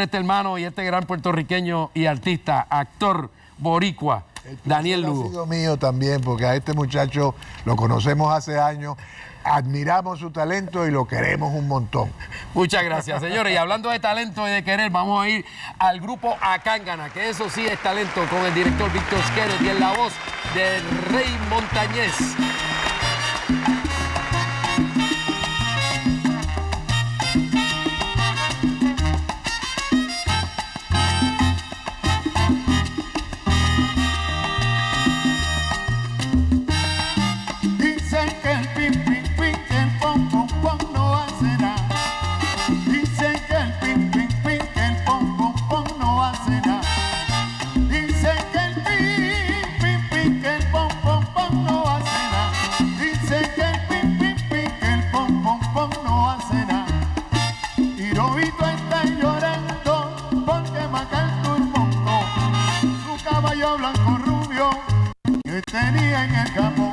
este hermano y este gran puertorriqueño y artista, actor boricua, Daniel Ha Lugo. sido mío también, porque a este muchacho lo conocemos hace años, admiramos su talento y lo queremos un montón. Muchas gracias, señores. Y hablando de talento y de querer, vamos a ir al grupo Acángana, que eso sí es talento, con el director Víctor Skeres y en la voz de Rey Montañez. Dicen que el pim pim pim, que el pom pom pom no hace nada. Y Robito está llorando porque MacArthur montó su caballo blanco rubio que tenía en el campo.